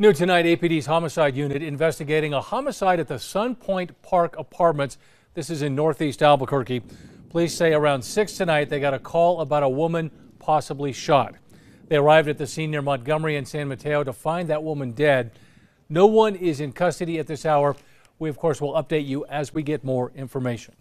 New tonight, APD's homicide unit investigating a homicide at the Sun Point Park Apartments. This is in northeast Albuquerque. Police say around 6 tonight they got a call about a woman possibly shot. They arrived at the scene near Montgomery and San Mateo to find that woman dead. No one is in custody at this hour. We, of course, will update you as we get more information.